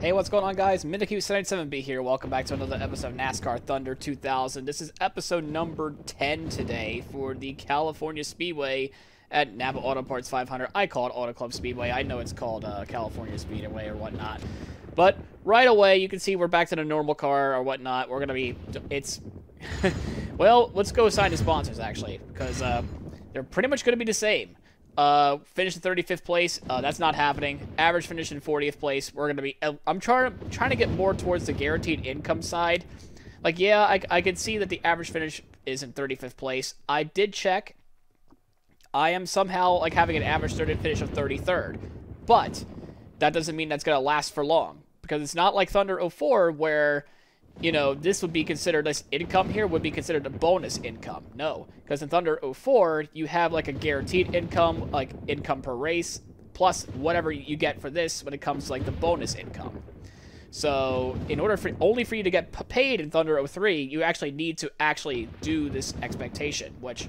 Hey, what's going on, guys? Miniq77B here. Welcome back to another episode of NASCAR Thunder 2000. This is episode number 10 today for the California Speedway at Napa Auto Parts 500. I call it Auto Club Speedway. I know it's called uh, California Speedway or whatnot. But right away, you can see we're back to the normal car or whatnot. We're going to be... It's... well, let's go assign the sponsors, actually, because uh, they're pretty much going to be the same. Uh, finish in 35th place. Uh, that's not happening. Average finish in 40th place. We're gonna be. Uh, I'm trying trying to get more towards the guaranteed income side. Like, yeah, I I can see that the average finish is in 35th place. I did check. I am somehow like having an average starting finish of 33rd, but that doesn't mean that's gonna last for long because it's not like Thunder 04 where you know, this would be considered, this income here would be considered a bonus income. No, because in Thunder 04, you have like a guaranteed income, like income per race, plus whatever you get for this when it comes to like the bonus income. So, in order for only for you to get paid in Thunder 03, you actually need to actually do this expectation, which,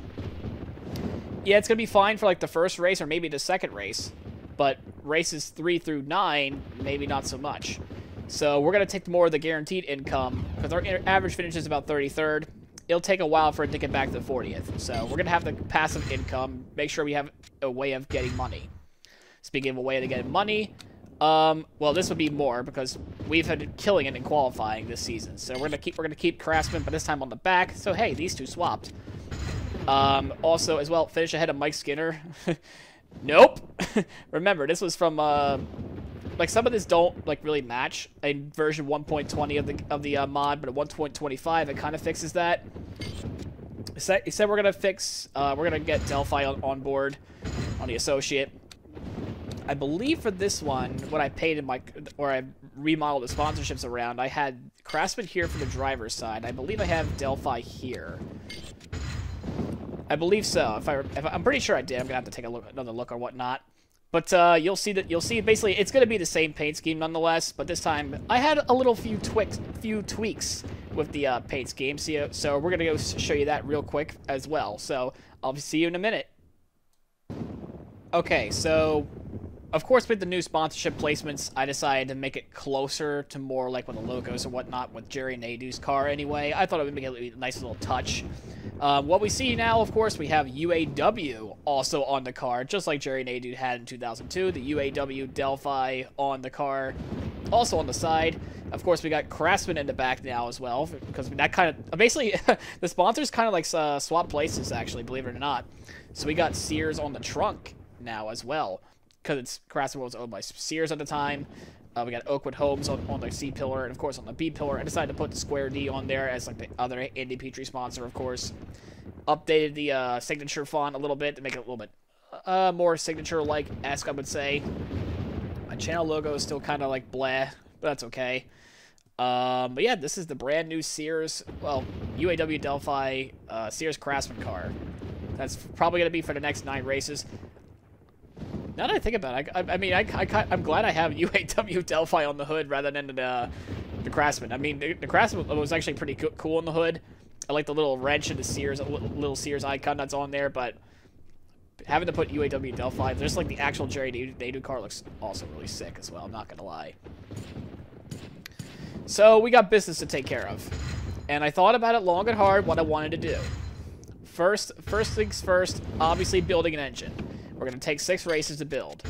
yeah, it's going to be fine for like the first race or maybe the second race, but races 3 through 9, maybe not so much. So we're going to take more of the guaranteed income, because our average finish is about 33rd. It'll take a while for it to get back to the 40th. So we're going to have the passive income, make sure we have a way of getting money. Speaking of a way to get money, um, well, this would be more because we've had killing it in qualifying this season. So we're gonna keep we're gonna keep Craftsman, but this time on the back. So hey, these two swapped. Um, also, as well, finish ahead of Mike Skinner. nope. Remember, this was from uh, like some of this don't like really match in version 1.20 of the of the uh, mod, but at 1.25 it kind of fixes that. He said, we're gonna fix, uh, we're gonna get Delphi on, on board on the associate. I believe for this one, what I paid in my, or I remodeled the sponsorships around, I had Craftsman here for the driver's side. I believe I have Delphi here. I believe so. If I, if I, am pretty sure I did. I'm gonna have to take a look, another look or whatnot. But uh, you'll see that you'll see basically it's going to be the same paint scheme nonetheless. But this time I had a little few tweaks, few tweaks with the uh, paint scheme. So, so we're going to go show you that real quick as well. So I'll see you in a minute. Okay, so of course with the new sponsorship placements, I decided to make it closer to more like with the logos and whatnot with Jerry Nadeau's car anyway. I thought it would make it a nice little touch. Um, what we see now, of course, we have UAW also on the car, just like Jerry Nadeau had in 2002. The UAW Delphi on the car, also on the side. Of course, we got Craftsman in the back now as well, because that kind of basically the sponsors kind of like uh, swap places, actually, believe it or not. So we got Sears on the trunk now as well, because it's Craftsman was owned by Sears at the time. Uh, we got Oakwood Homes on, on the C pillar, and of course on the B pillar. I decided to put the Square D on there as like the other Andy Petree sponsor, of course. Updated the uh, signature font a little bit to make it a little bit uh, more signature-like esque, I would say. My channel logo is still kind of like blah, but that's okay. Um, but yeah, this is the brand new Sears, well, UAW Delphi uh, Sears Craftsman car. That's probably going to be for the next nine races. Now that I think about it, I, I, I mean, I, am glad I have UAW Delphi on the hood rather than the, the Craftsman. I mean, the, the Craftsman was actually pretty cool on the hood. I like the little wrench and the Sears, little Sears icon that's on there, but having to put UAW Delphi, just like the actual Jerry Nadeau car looks also really sick as well, I'm not going to lie. So we got business to take care of. And I thought about it long and hard what I wanted to do. First, first things first, obviously building an engine. We're going to take six races to build.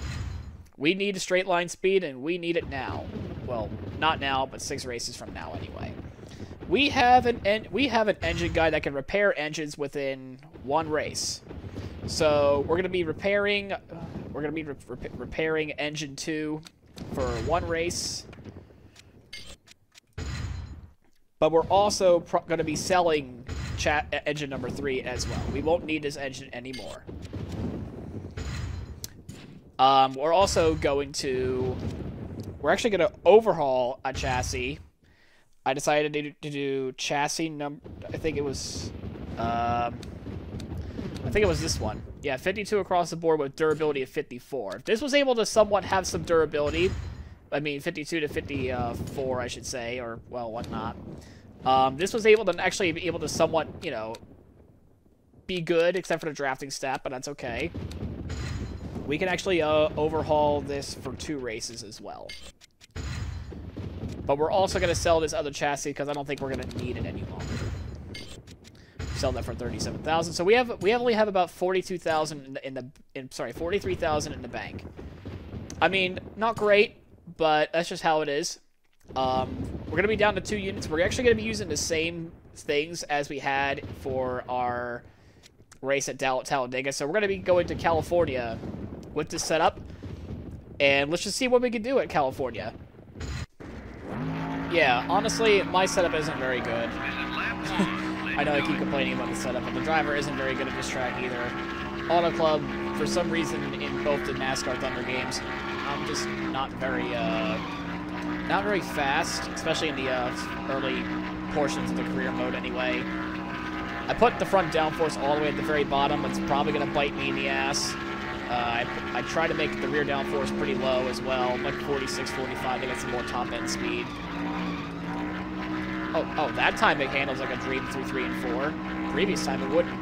We need a straight line speed, and we need it now. Well, not now, but six races from now anyway. We have an en we have an engine guy that can repair engines within one race. So we're going to be repairing we're going to be re repairing engine 2 for one race. But we're also going to be selling engine number 3 as well. We won't need this engine anymore. Um, we're also going to... We're actually going to overhaul a chassis. I decided to do, to do chassis number... I think it was... Um, I think it was this one. Yeah, 52 across the board with durability of 54. If this was able to somewhat have some durability, I mean 52 to 54, I should say, or, well, whatnot. Um, this was able to actually be able to somewhat, you know, be good, except for the drafting stat, but that's okay. We can actually uh, overhaul this for two races as well. But we're also going to sell this other chassis because I don't think we're going to need it any longer. Sell that for thirty-seven thousand. So we have we only have about forty-two thousand in the, in the in, sorry forty-three thousand in the bank. I mean, not great, but that's just how it is. Um, we're going to be down to two units. We're actually going to be using the same things as we had for our race at Talladega. So we're going to be going to California with this setup. And let's just see what we can do at California. Yeah, honestly, my setup isn't very good. I know I keep complaining about the setup, but the driver isn't very good at this track either. Auto Club, for some reason, in both the NASCAR Thunder games, I'm just not very, uh, not very fast, especially in the uh, early portions of the career mode anyway. I put the front downforce all the way at the very bottom. It's probably going to bite me in the ass. Uh, I, I try to make the rear downforce pretty low as well, like 46, 45 to get some more top-end speed. Oh, oh, that time it handles like a Dream through 3 and 4. Previous time it wouldn't.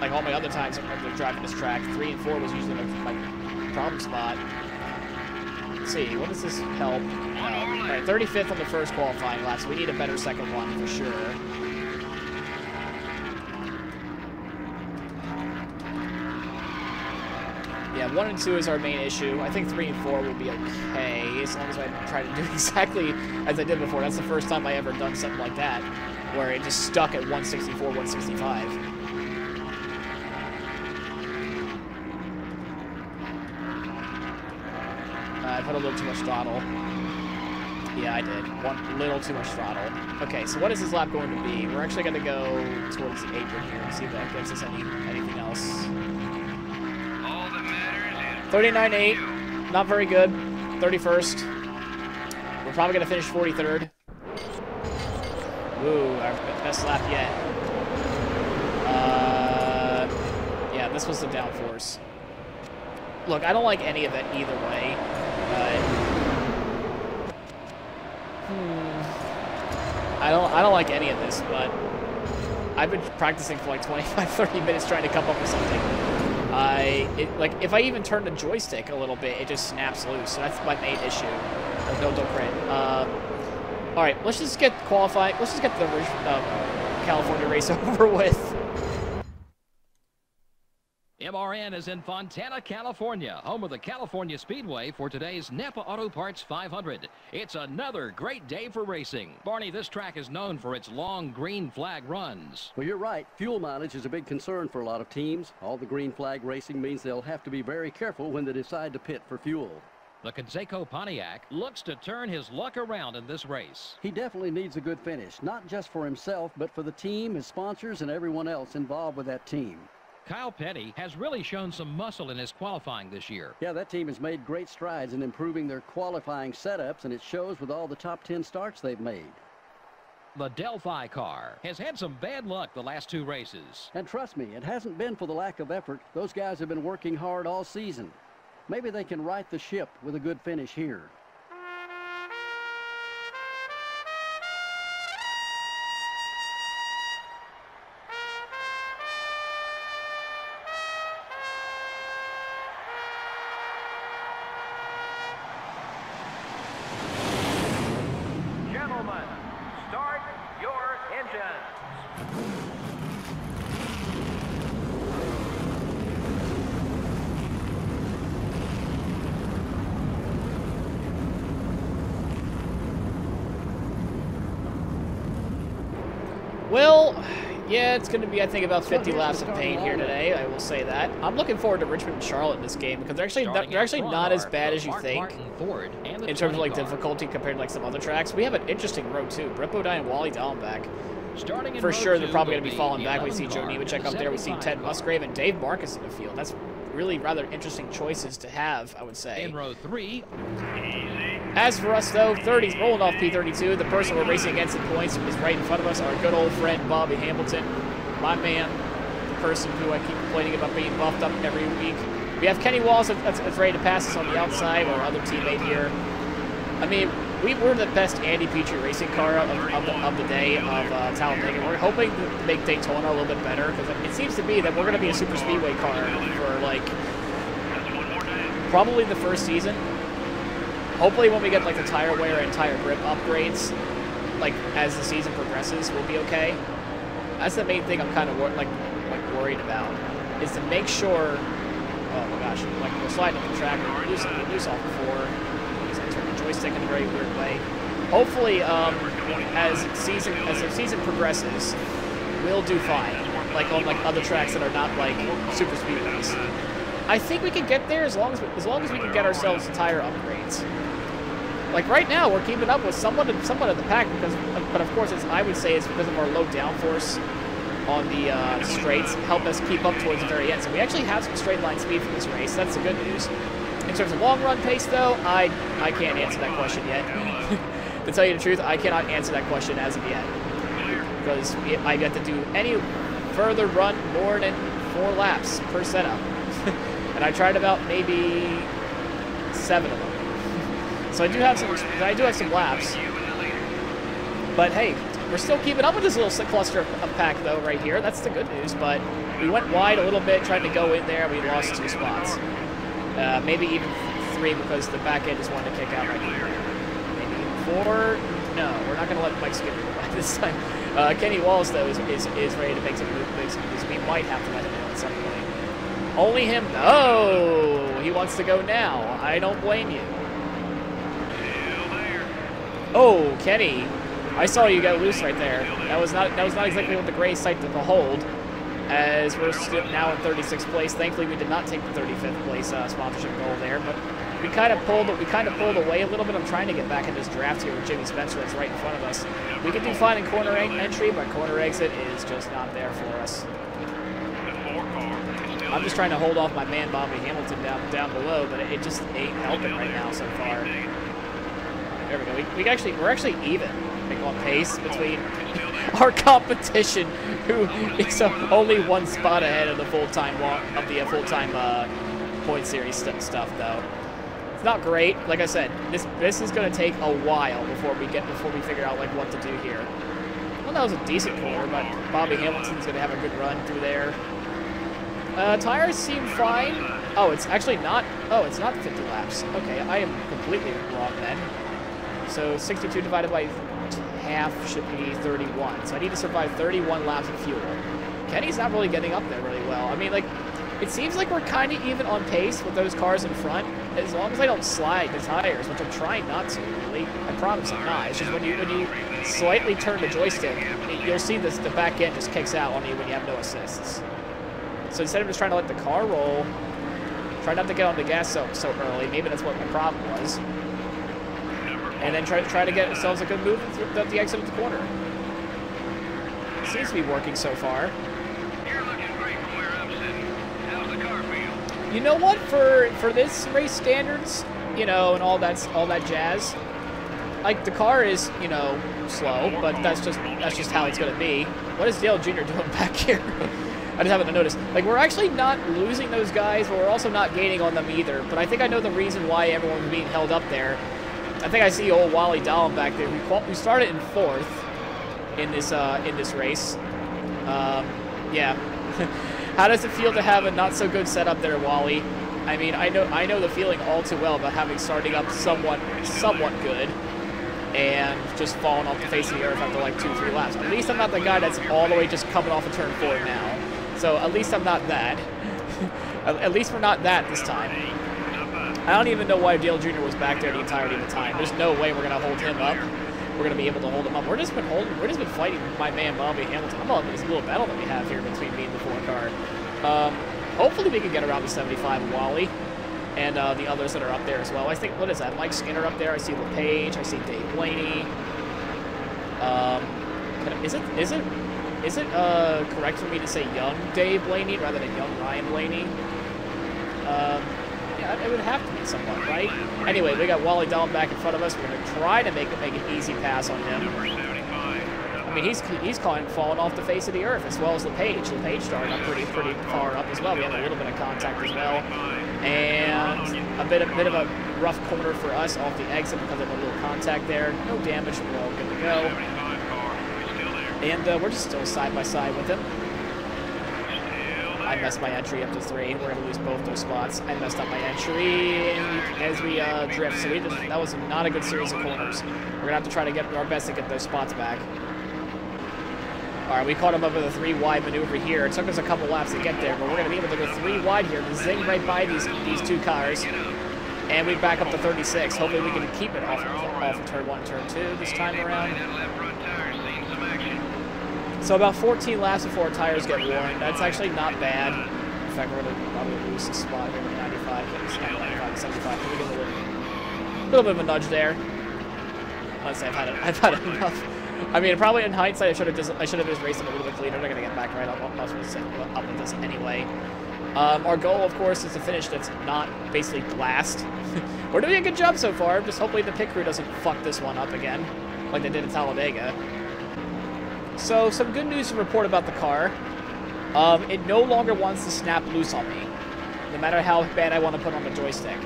Like all my other times I'm driving this track, 3 and 4 was usually my, my problem spot. Let's see, what does this help? Uh, all right, 35th on the first qualifying lap, so we need a better second one for sure. 1 and 2 is our main issue. I think 3 and 4 will be okay, as long as I try to do exactly as I did before. That's the first time I ever done something like that, where it just stuck at 164, 165. Uh, I put a little too much throttle. Yeah, I did. One little too much throttle. Okay, so what is this lap going to be? We're actually going to go towards the apron here and see if that gives us any anything else. 39.8. Not very good. 31st. We're probably going to finish 43rd. Ooh, our best lap yet. Uh, yeah, this was the downforce. Look, I don't like any of it either way, but... Hmm, I don't, I don't like any of this, but I've been practicing for like 25, 30 minutes trying to come up with something. I it, like if I even turn the joystick a little bit, it just snaps loose. So that's my main issue. Oh, no, don't crit. Uh, all right, let's just get qualified. Let's just get the uh, California race over with. MRN is in Fontana, California, home of the California Speedway for today's Napa Auto Parts 500. It's another great day for racing. Barney, this track is known for its long green flag runs. Well, you're right. Fuel mileage is a big concern for a lot of teams. All the green flag racing means they'll have to be very careful when they decide to pit for fuel. The Conseco Pontiac looks to turn his luck around in this race. He definitely needs a good finish, not just for himself, but for the team, his sponsors, and everyone else involved with that team. Kyle Petty has really shown some muscle in his qualifying this year. Yeah, that team has made great strides in improving their qualifying setups, and it shows with all the top 10 starts they've made. The Delphi car has had some bad luck the last two races. And trust me, it hasn't been for the lack of effort. Those guys have been working hard all season. Maybe they can right the ship with a good finish here. Going to be, I think, about 50 laps of pain here today. I will say that. I'm looking forward to Richmond and Charlotte in this game because they're actually not, they're actually not as bad as you think in terms of like difficulty compared to like some other tracks. We have an interesting row too. Brett Bodine and Wally Dallenbach. For sure, they're probably going to be falling back. We see Joe Nemechek up there. We see Ted Musgrave and Dave Marcis in the field. That's really rather interesting choices to have, I would say. In row three. As for us, though, 30's rolling off P32. The person we're racing against in points is right in front of us, our good old friend Bobby Hamilton. My man, the person who I keep complaining about being buffed up every week. We have Kenny Wallace that's, that's ready to pass us on the outside, our other teammate here. I mean, we were the best Andy Petree racing car of, of, the, of the, day of uh, Talladega. We're hoping to make Daytona a little bit better because it seems to be that we're going to be a super speedway car for like probably the first season hopefully when we get like the tire wear and tire grip upgrades, like as the season progresses, we'll be okay. That's the main thing I'm kind of like like worried about is to make sure. Oh my gosh, like we're sliding up the track, we lose, we lose off before. I turned the joystick in a very weird way. Hopefully, um, as season as the season progresses, we'll do fine. Like on like other tracks that are not like super speedways. I think we can get there as long as we, as long as we can get ourselves tire upgrades. Like right now, we're keeping up with somewhat of, somewhat of the pack because, but of course, I would say it's because of our low downforce on the uh, straights help us keep up towards the very end. So we actually have some straight line speed for this race. That's the good news. In terms of long run pace, though, I I can't answer that question yet. to tell you the truth, I cannot answer that question as of yet because I get to do any further run more than four laps per setup. and I tried about maybe seven of them. So I do have some. I do have some laps. But hey, we're still keeping up with this little cluster of pack though right here. That's the good news. But we went wide a little bit, trying to go in there. We lost two spots. Uh, maybe even three because the back end just wanted to kick out right here. Maybe four. No, we're not going to let Mike Skinner go this time. Uh, Kenny Wallace though is, is, is ready to make some moves. Because we might have to let him in at some point. Only him. Oh, he wants to go now. I don't blame you. Oh, Kenny. I saw you get loose right there. That was not that was not exactly what the gray sight to behold. As we're now in 36th place. Thankfully, we did not take the 35th place uh, sponsorship goal there, but we kind of pulled we kind of pulled away a little bit. I'm trying to get back in this draft here with Jimmy Spencer that's right in front of us. We can do fine in corner entry, but corner exit is just not there for us. I'm just trying to hold off my man Bobby Hamilton down down below, but it just ain't helping right now so far. There we go. We, we actually we're actually even like on pace between our competition, who is only one spot ahead of the full time of the uh, full time uh, point series st stuff though. It's not great. Like I said, this this is going to take a while before we get before we figure out like what to do here. Well, that was a decent corner, but Bobby Hamilton's going to have a good run through there. Uh, tires seem fine. Oh, it's actually not. Oh, it's not 50 laps. Okay, I am completely wrong then. So 62 divided by half should be 31. So I need to survive 31 laps of fuel. Kenny's not really getting up there really well. I mean, like, it seems like we're kind of even on pace with those cars in front. As long as I don't slide the tires, which I'm trying not to, really. I promise I'm not. It's just when you when you slightly turn the joystick, you'll see this the back end just kicks out on you when you have no assists. So instead of just trying to let the car roll, try not to get on the gas so, so early. Maybe that's what my problem was. And then try, try to get ourselves a good move through the, exit of the corner. Seems to be working so far. You know what? For for this race standards, you know, and all that's all that jazz. Like the car is, you know, slow, but that's just that's just how it's gonna be. What is Dale Jr. doing back here? I just haven't noticed. Like, we're actually not losing those guys, but we're also not gaining on them either. But I think I know the reason why everyone's being held up there. I think I see old Wally Dallenbach there. We, we started in fourth in this uh, in this race. Um, yeah. How does it feel to have a not so good setup there, Wally? I mean, I know I know the feeling all too well about having starting up somewhat somewhat good and just falling off the face of the earth after like two, three laps. At least I'm not the guy that's all the way just coming off a turn four now. So at least I'm not that. at least we're not that this time. I don't even know why Dale Jr. was back there the entirety of the time. There's no way we're gonna hold him up. We're gonna be able to hold him up. We're just been holding. We're just been fighting my man Bobby Hamilton. I'm loving this little battle that we have here between me and the four car. Um, hopefully we can get around the 75 Wally and uh, the others that are up there as well. I think what is that? Mike Skinner up there. I see LePage. I see Dave Blaney. Um, is it is it is it uh, correct for me to say young Dave Blaney rather than young Ryan Blaney? Um, it would have to be someone, right? Anyway, we got Wally Dallenbach in front of us. We're going to try to make, make an easy pass on him. I mean, he's he's calling falling off the face of the earth, as well as LePage. LePage started up pretty pretty far up as well. We had a little bit of contact as well. And a bit, a bit of a rough corner for us off the exit because of a little contact there. No damage, we're all good to go. And uh, we're just still side by side with him. I messed my entry up to three. We're gonna lose both those spots. I messed up my entry as we uh, drift, so we just, that was not a good series of corners. We're gonna have to try to get our best to get those spots back. All right, we caught him up with a three wide maneuver here. It took us a couple laps to get there, but we're gonna be able to go three wide here zing right by these these two cars. And we back up to 36. Hopefully we can keep it off of, off of turn one, turn two this time around. So about 14 laps before tires get worn. That's actually not bad. In fact, we're going to probably lose a spot here with 95, 95, 75. We get a little, bit of a nudge there. Honestly, I've had it. I've had enough. I mean, probably in hindsight, I should have just I should have just raced them a little bit cleaner. They're not gonna get back right up, up, up with this anyway. Um, our goal, of course, is to finish that's not basically last. We're doing a good job so far. Just hopefully the pit crew doesn't fuck this one up again, like they did in Talladega. So, some good news to report about the car. Um, it no longer wants to snap loose on me, no matter how bad I want to put on the joystick.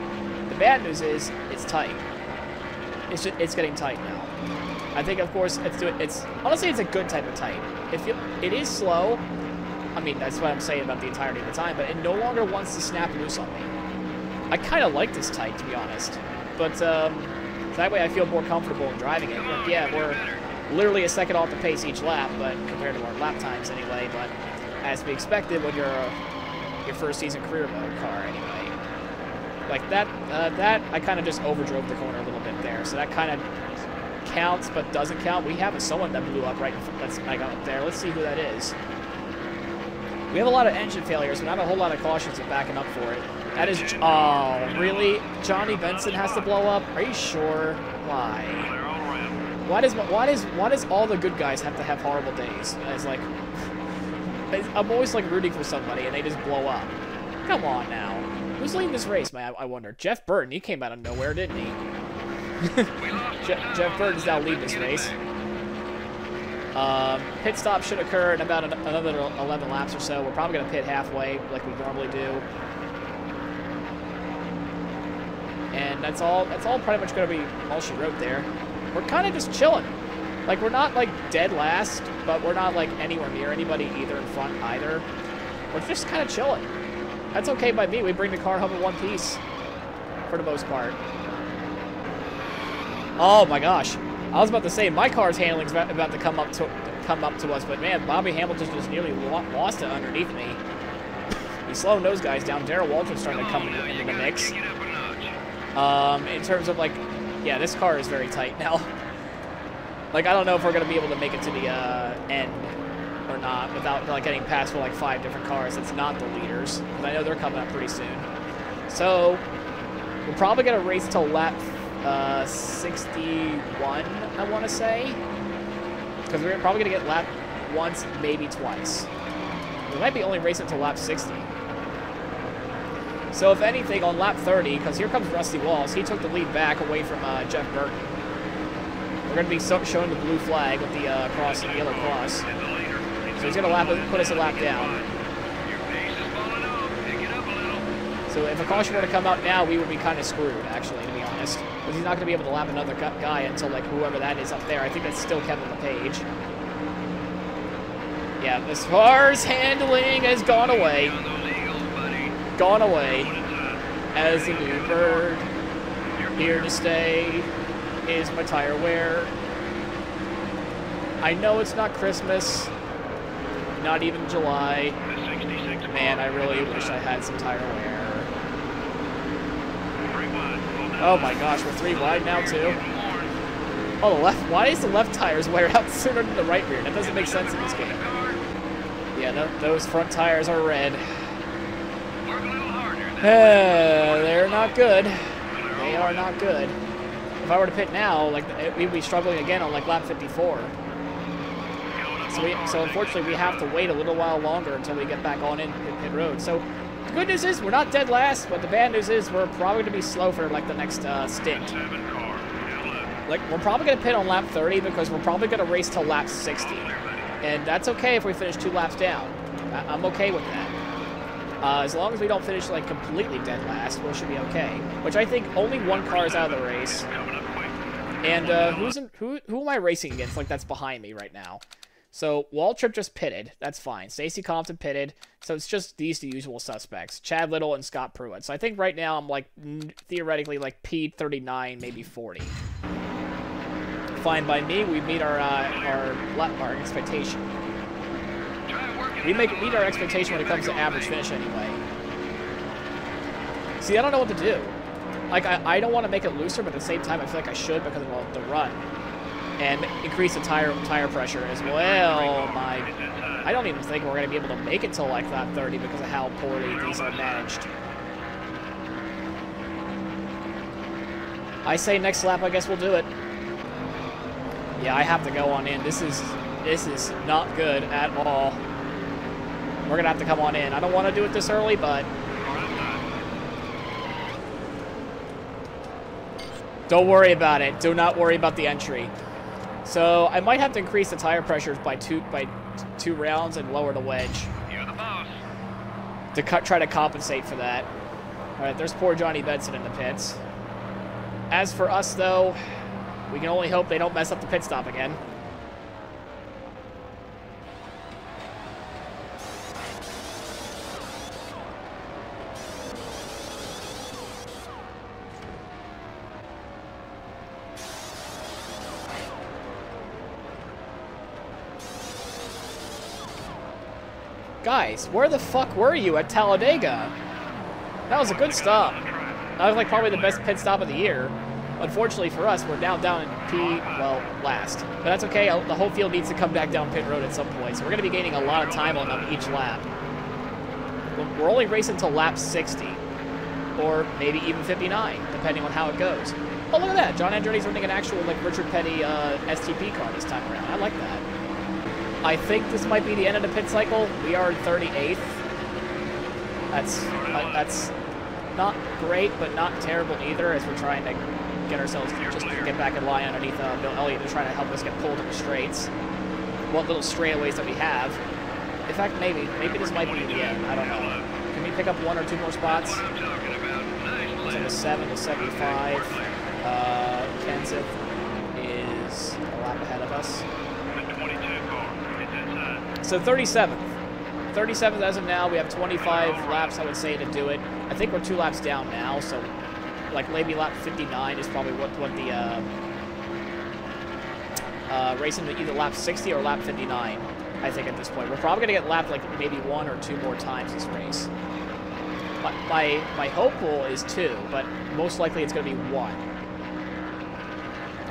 The bad news is, it's tight. It's, just, it's getting tight now. I think, of course, it's, doing, it's honestly, it's a good type of tight. It, feel, it is slow. I mean, that's what I'm saying about the entirety of the time, but it no longer wants to snap loose on me. I kind of like this tight, to be honest. But um, that way I feel more comfortable in driving it. Like, yeah, we're literally a second off the pace each lap, but compared to our lap times anyway. But as we expected when you're a, your first season career mode car anyway. Like that, uh, that I kind of just overdrove the corner a little bit there, so that kind of counts but doesn't count. We have a, someone that blew up right. That's I got up there. Let's see who that is. We have a lot of engine failures, but not a whole lot of cautions of backing up for it. That is, oh, really? Johnny Benson has to blow up? Are you sure? Why? Why does why does why does all the good guys have to have horrible days? As like, I'm always like rooting for somebody and they just blow up. Come on now. Who's leading this race, man? I wonder. Jeff Burton. He came out of nowhere, didn't he? Jeff, Jeff Burton's now leading this race. Um, pit stop should occur in about an, another 11 laps or so. We're probably going to pit halfway like we normally do. And that's all. That's all pretty much going to be all she wrote there. We're kind of just chilling. Like, we're not, like, dead last, but we're not, like, anywhere near anybody either in front either. We're just kind of chilling. That's okay by me. We bring the car home in one piece for the most part. Oh, my gosh. I was about to say, my car's handling's about to come up to come up to us, but man, Bobby Hamilton just nearly lost it underneath me. He's slowing those guys down. Darrell Waltrip's starting to come into, into the mix. Um, in terms of, like, yeah, this car is very tight now. like, I don't know if we're going to be able to make it to the uh, end or not without, like, getting past for, like, five different cars. It's not the leaders, because I know they're coming up pretty soon. So, we're probably going to race till lap uh, 61, I want to say. Because we're probably going to get lap once, maybe twice. We might be only racing to lap 60. So if anything, on lap 30, because here comes Rusty Wallace, he took the lead back away from uh, Jeff Burton. We're going to be so showing the blue flag with the uh, cross, the yellow cross. So he's going to lap, put us a lap down. So if a caution were to come out now, we would be kind of screwed, actually, to be honest. Because he's not going to be able to lap another guy until, like, whoever that is up there. I think that's still Kevin LePage. Yeah, as far as handling has gone away. Gone away. As a new bird. Here to stay is my tire wear. I know it's not Christmas. Not even July. Man, I really wish I had some tire wear. Oh my gosh, we're three wide now too. Oh, the left. Why is the left tires wear out sooner than the right rear? That doesn't make sense in this game. Yeah, those front tires are red. They're not good. They are not good. If I were to pit now, like we'd be struggling again on like lap 54. So we, so unfortunately, we have to wait a little while longer until we get back on in pit, road. So the good news is we're not dead last, but the bad news is we're probably going to be slow for like the next uh, stint. Like we're probably going to pit on lap 30 because we're probably going to race till lap 60, and that's okay if we finish two laps down. I am okay with that. Uh, as long as we don't finish like completely dead last, we should be okay. Which I think only one car is out of the race. And uh, who's in, who who am I racing against? Like that's behind me right now. So Waltrip just pitted. That's fine. Stacy Compton pitted. So it's just these the usual suspects: Chad Little and Scott Pruett. So I think right now I'm like theoretically like P39, maybe 40. Fine by me. We meet our uh, our our expectation. We make meet our expectation when it comes to average finish anyway. See, I don't know what to do. Like I, I don't want to make it looser, but at the same time I feel like I should because of the run and increase the tire tire pressure as well. My, I don't even think we're going to be able to make it till like that 30 because of how poorly these are managed. I say next lap, I guess we'll do it. Yeah, I have to go on in. This is this is not good at all. We're gonna have to come on in. I don't want to do it this early, but don't worry about it. Do not worry about the entry. So I might have to increase the tire pressures by two by two rounds and lower the wedge. You're the boss. To cut, try to compensate for that. All right, there's poor Johnny Benson in the pits. As for us, though, we can only hope they don't mess up the pit stop again. Guys, where the fuck were you at Talladega? That was a good stop. That was like probably the best pit stop of the year. Unfortunately for us, we're now down in P, well, last. But that's okay. The whole field needs to come back down pit road at some point. So we're going to be gaining a lot of time on them each lap. We're only racing until lap 60. Or maybe even 59, depending on how it goes. Oh, look at that. John Andretti's running an actual, like, Richard Petty uh, STP car this time around. I like that. I think this might be the end of the pit cycle. We are 38th. That's uh, that's not great, but not terrible either, as we're trying to get ourselves just to get back in line underneath uh, Bill Elliott, who's trying to help us get pulled in the straights. What little straightaways that we have. In fact, maybe maybe this might be the end. I don't know. Can we pick up one or two more spots? So the seven to 75. Uh, Kenseth is a lap ahead of us. So 37th. 37th as of now. We have 25 laps, I would say, to do it. I think we're two laps down now, so like maybe lap 59 is probably what, what the uh, uh, racing to either lap 60 or lap 59, I think, at this point. We're probably going to get lapped like maybe one or two more times this race. My, my, my hopeful is two, but most likely it's going to be one.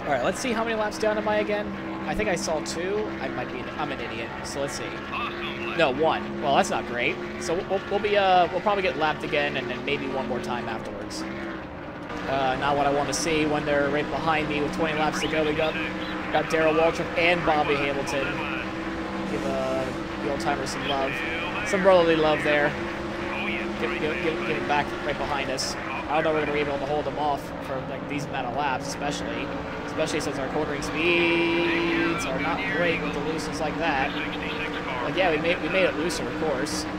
All right, let's see how many laps down am I again. I think I saw two. I might be. I'm an idiot. So let's see. No, one. Well, that's not great. So we'll, we'll be. Uh, we'll probably get lapped again, and then maybe one more time afterwards. Uh, not what I want to see when they're right behind me with 20 laps to go. We got got Darrell Waltrip and Bobby Hamilton. Give uh, the old timers some love, some brotherly love there. It back right behind us. I don't know if we're going to be able to hold them off for like these amount of laps, especially especially since our quartering speeds are not great with the looseness like that. Like, yeah, we made, we made it looser, of course. Uh,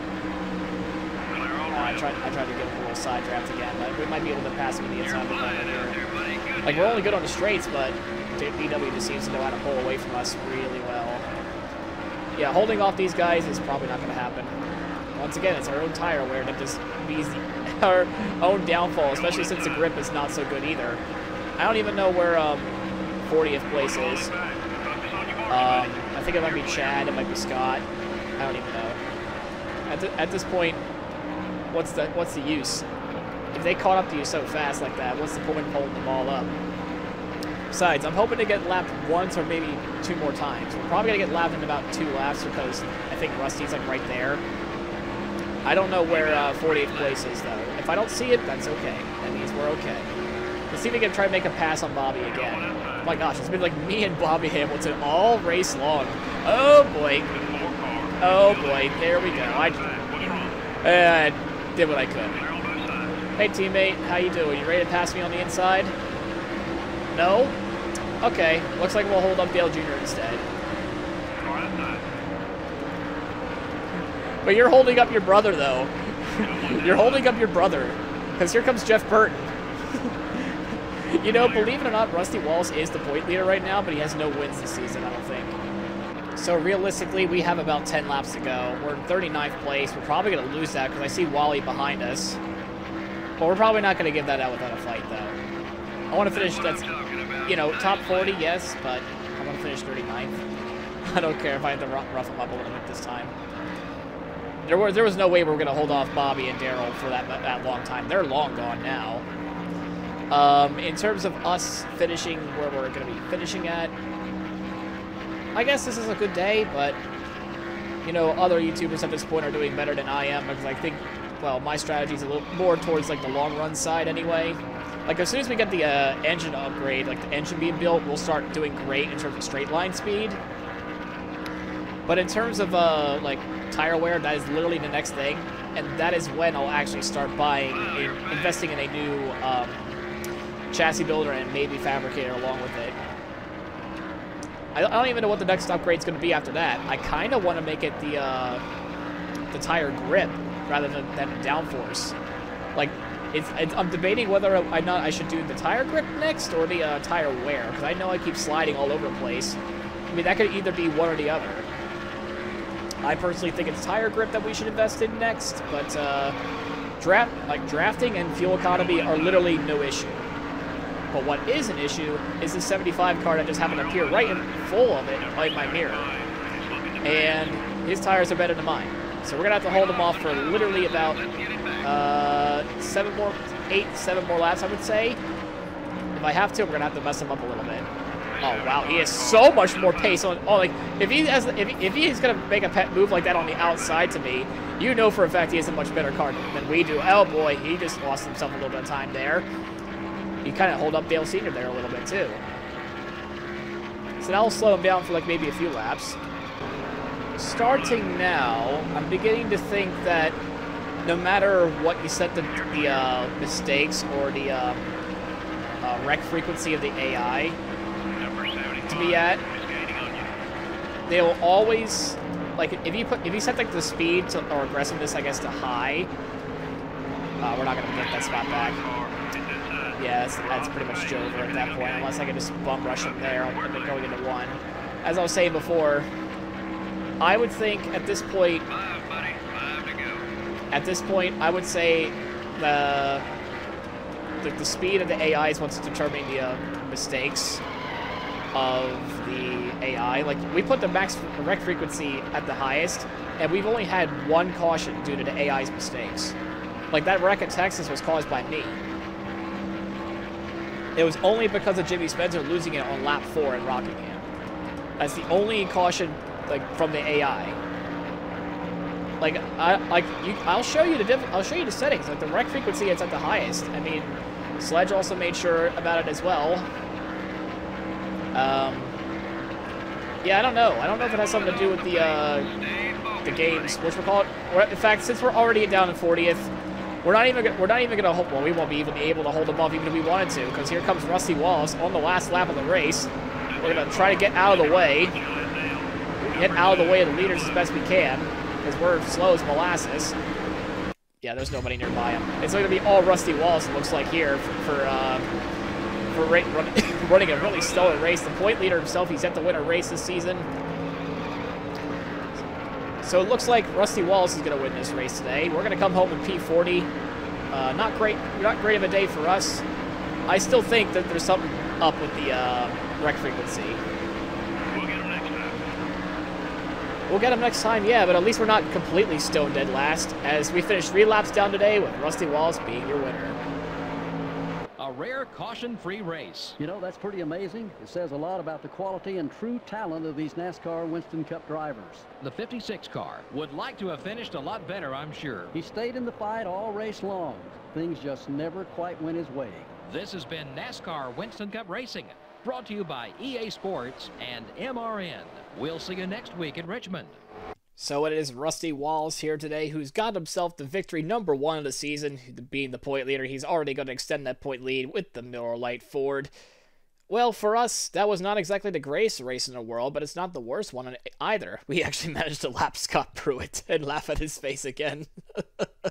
I tried I tried to him a little side draft again, but we might be able to pass him in the inside of the here. Like, we're only good on the straights, but DW just seems to know how to pull away from us really well. Yeah, holding off these guys is probably not going to happen. Once again, it's our own tire wear that just means our own downfall, especially since the grip is not so good either. I don't even know where um, 40th place is. Um, I think it might be Chad, it might be Scott. I don't even know. At, at this point, what's the what's the use? If they caught up to you so fast like that, what's the point of holding them all up? Besides, I'm hoping to get lapped once or maybe two more times. We're probably going to get lapped in about two laps because I think Rusty's like right there. I don't know where uh, 48th place is, though. If I don't see it, that's okay. That means we're okay. Let's see if we can try to make a pass on Bobby again. Oh my gosh, it's been like me and Bobby Hamilton all race long. Oh boy. Oh boy, there we go. I uh, did what I could. Hey teammate, how you doing? You ready to pass me on the inside? No? Okay, looks like we'll hold up Dale Jr. instead. But you're holding up your brother, though. you're holding up your brother. Because here comes Jeff Burton. You know, believe it or not, Rusty Wallace is the point leader right now, but he has no wins this season, I don't think. So realistically, we have about 10 laps to go. We're in 39th place. We're probably going to lose that because I see Wally behind us. But we're probably not going to give that out without a fight, though. I want to finish, that's, you know, top 40, yes, but I want to finish 39th. I don't care if I have to rough them up a little bit this time. There was, there was no way we were going to hold off Bobby and Darrell for that, that long time. They're long gone now. Um, in terms of us finishing where we're going to be finishing at, I guess this is a good day, but, you know, other YouTubers at this point are doing better than I am because I think, well, my strategy is a little more towards, like, the long run side anyway. Like, as soon as we get the uh, engine upgrade, like the engine being built, we'll start doing great in terms of straight line speed. But in terms of, uh, like, tire wear, that is literally the next thing. And that is when I'll actually start buying, investing in a new um, chassis builder and maybe fabricator along with it. I don't even know what the next upgrade is going to be after that. I kind of want to make it the uh, the tire grip rather than, than downforce. Like, it's, it's, I'm debating whether I not I should do the tire grip next or the uh, tire wear because I know I keep sliding all over the place. I mean, that could either be one or the other. I personally think it's tire grip that we should invest in next, but uh, draft like drafting and fuel economy are literally no issue. But what is an issue is the 75 car that just happened to appear right in full of it in my mirror. And his tires are better than mine. So we're going to have to hold him off for literally about uh, seven more, eight, seven more laps, I would say. If I have to, we're going to have to mess him up a little bit. Oh, wow, he has so much more pace on, oh, like, if he has, if, he, if he's going to make a pet move like that on the outside to me, you know for a fact he has a much better car than we do. Oh, boy, he just lost himself a little bit of time there. He kind of hold up Dale Sr. there a little bit, too. So that'll slow him down for, like, maybe a few laps. Starting now, I'm beginning to think that no matter what you set the, the uh, mistakes or the uh, uh, wreck frequency of the AI to be at, they will always like if you put if you set like the speed to, or aggressiveness, I guess, to high. Uh, we're not gonna get that spot back. Yeah, that's, that's pretty much over at that point, unless I can just bump rush him there and then going into one. As I was saying before, I would think at this point, at this point, I would say the the, the speed of the AI is what's determining the uh, mistakes of the AI. Like, we put the max wreck frequency at the highest, and we've only had one caution due to the AI's mistakes. Like, that wreck at Texas was caused by me. It was only because of Jimmy Spencer losing it on lap four in Rockingham. That's the only caution, like, from the AI. Like, I, like, you, I'll show you the I'll show you the settings. Like, the wreck frequency it's at the highest. I mean, Sledge also made sure about it as well. Um, yeah, I don't know. I don't know if it has something to do with the uh, the games, which we're called. In fact, since we're already down in 40th, we're not even we're not even gonna hold. Well, we won't be even able to hold them off even if we wanted to, because here comes Rusty Wallace on the last lap of the race. We're gonna try to get out of the way, get out of the way of the leaders as best we can, because we're slow as molasses. Yeah, there's nobody nearby him. It's going to be all Rusty Wallace, it looks like here, for, for uh, for running a really stellar race. The point leader himself, he's yet to win a race this season. So it looks like Rusty Wallace is going to win this race today. We're going to come home in P40. Uh, not great, not great of a day for us. I still think that there's something up with the uh, wreck frequency. We'll get him next time, We'll get him next time, yeah, but at least we're not completely stone dead last, as we finished three laps down today with Rusty Wallace being your winner rare caution-free race. You know, that's pretty amazing. It says a lot about the quality and true talent of these NASCAR Winston Cup drivers. The 56 car would like to have finished a lot better, I'm sure. He stayed in the fight all race long. Things just never quite went his way. This has been NASCAR Winston Cup Racing, brought to you by EA Sports and MRN. We'll see you next week in Richmond. So it is Rusty Wallace here today, who's got himself the victory number one of the season, being the point leader. He's already going to extend that point lead with the Miller Lite Ford. Well, for us, that was not exactly the greatest race in the world, but it's not the worst one either. We actually managed to lap Scott Pruett and laugh at his face again.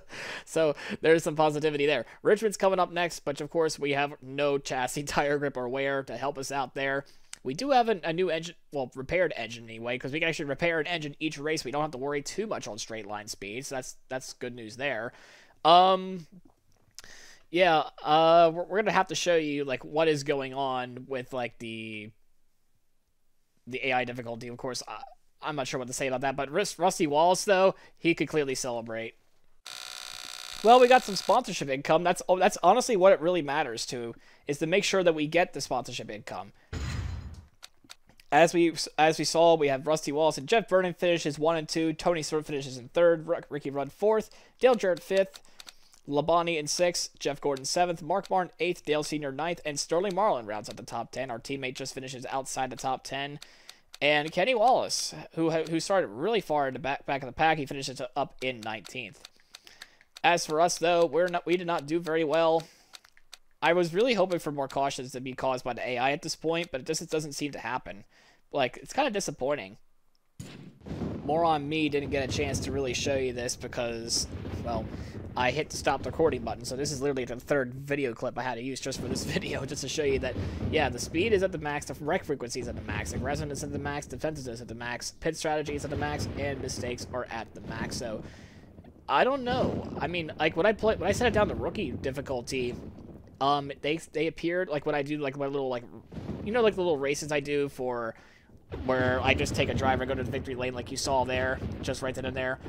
so there's some positivity there. Richmond's coming up next, but of course we have no chassis, tire grip, or wear to help us out there. We do have a, a new engine, well, repaired engine anyway, because we can actually repair an engine each race. We don't have to worry too much on straight line speed, so that's that's good news there. Um, yeah, uh, we're, we're gonna have to show you like what is going on with like the the AI difficulty. Of course, I, I'm not sure what to say about that, but Rusty Wallace though, he could clearly celebrate. Well, we got some sponsorship income. That's oh, that's honestly what it really matters to is to make sure that we get the sponsorship income. As we as we saw, we have Rusty Wallace and Jeff Burton finishes one and two. Tony Stewart finishes in third. Ricky Rudd fourth. Dale Jarrett fifth. Labonte in sixth, Jeff Gordon seventh, Mark Martin eighth, Dale Senior ninth, and Sterling Marlin rounds out the top ten. Our teammate just finishes outside the top ten, and Kenny Wallace, who who started really far in the back back of the pack, he finishes up in nineteenth. As for us, though, we're not we did not do very well. I was really hoping for more cautions to be caused by the AI at this point, but it just doesn't seem to happen. Like it's kind of disappointing. More on me didn't get a chance to really show you this because, well, I hit the stop recording button, so this is literally the third video clip I had to use just for this video, just to show you that, yeah, the speed is at the max, the wreck frequency is at the max, the resonance is at the max, defensiveness is at the max, pit strategy is at the max, and mistakes are at the max, so, I don't know. I mean, like, when I play, when I set it down to rookie difficulty, um, they, they appeared, like, when I do, like, my little, like, you know, like, the little races I do for, where I just take a driver, go to the victory lane like you saw there, just right then and there,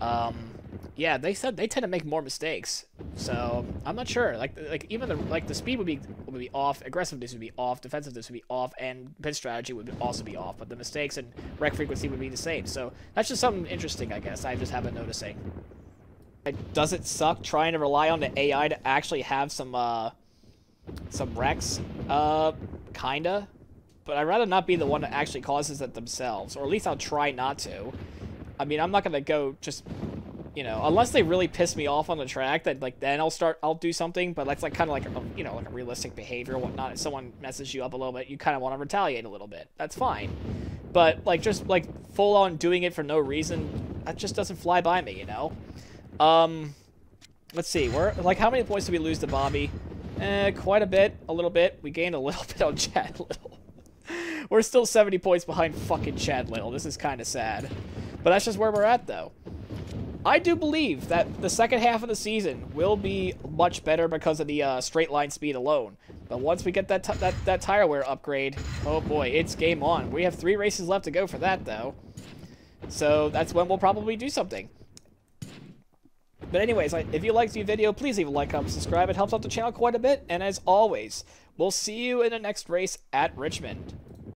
um, yeah, they said they tend to make more mistakes. So I'm not sure. Like like even the like the speed would be would be off, aggressiveness would be off, defensiveness would be off, and pit strategy would also be off. But the mistakes and wreck frequency would be the same. So that's just something interesting, I guess. I just haven't noticing. Does it suck trying to rely on the AI to actually have some uh some wrecks? Uh, kinda. But I'd rather not be the one that actually causes it themselves, or at least I'll try not to. I mean, I'm not gonna go just you know, unless they really piss me off on the track, that like then I'll start, I'll do something. But that's like kind of like a, you know, like a realistic behavior or whatnot. If someone messes you up a little bit, you kind of want to retaliate a little bit. That's fine. But like just like full on doing it for no reason, that just doesn't fly by me, you know. Um, let's see, we're like how many points did we lose to Bobby? Eh, quite a bit, a little bit. We gained a little bit on Chad Little. we're still 70 points behind fucking Chad Little. This is kind of sad. But that's just where we're at, though. I do believe that the second half of the season will be much better because of the uh, straight line speed alone. But once we get that, that, that tire wear upgrade, oh boy, it's game on. We have three races left to go for that, though. So that's when we'll probably do something. But anyways, if you liked the video, please leave a like, comment, subscribe. It helps out the channel quite a bit. And as always, we'll see you in the next race at Richmond.